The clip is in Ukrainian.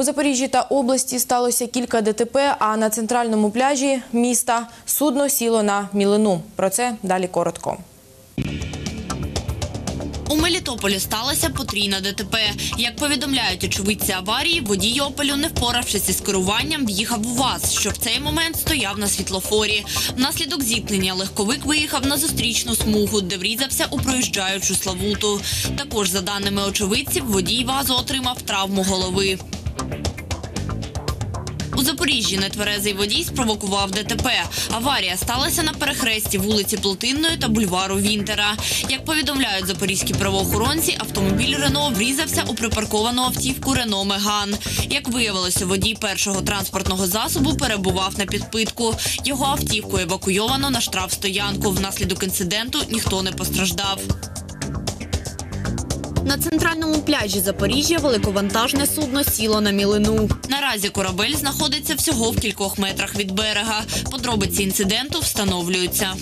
У Запоріжжі та області сталося кілька ДТП, а на центральному пляжі міста судно сіло на мілину. Про це далі коротко. У Мелітополі сталося потрійна ДТП. Як повідомляють очевидці аварії, водій «Опелю», не впоравшись із керуванням, в'їхав у ВАЗ, що в цей момент стояв на світлофорі. Внаслідок зіткнення легковик виїхав на зустрічну смугу, де врізався у проїжджаючу славуту. Також, за даними очевидців, водій ВАЗу отримав травму голови. Запоріжжі нетверезий водій спровокував ДТП. Аварія сталася на перехресті вулиці Плотинної та бульвару Вінтера. Як повідомляють запорізькі правоохоронці, автомобіль Рено врізався у припарковану автівку Рено Меган. Як виявилося, водій першого транспортного засобу перебував на підпитку. Його автівку евакуйовано на штрафстоянку. Внаслідок інциденту ніхто не постраждав. На центральному пляжі Запоріжжя великовантажне судно сіло на мілину. Наразі корабель знаходиться всього в кількох метрах від берега. Подробиці інциденту встановлюються.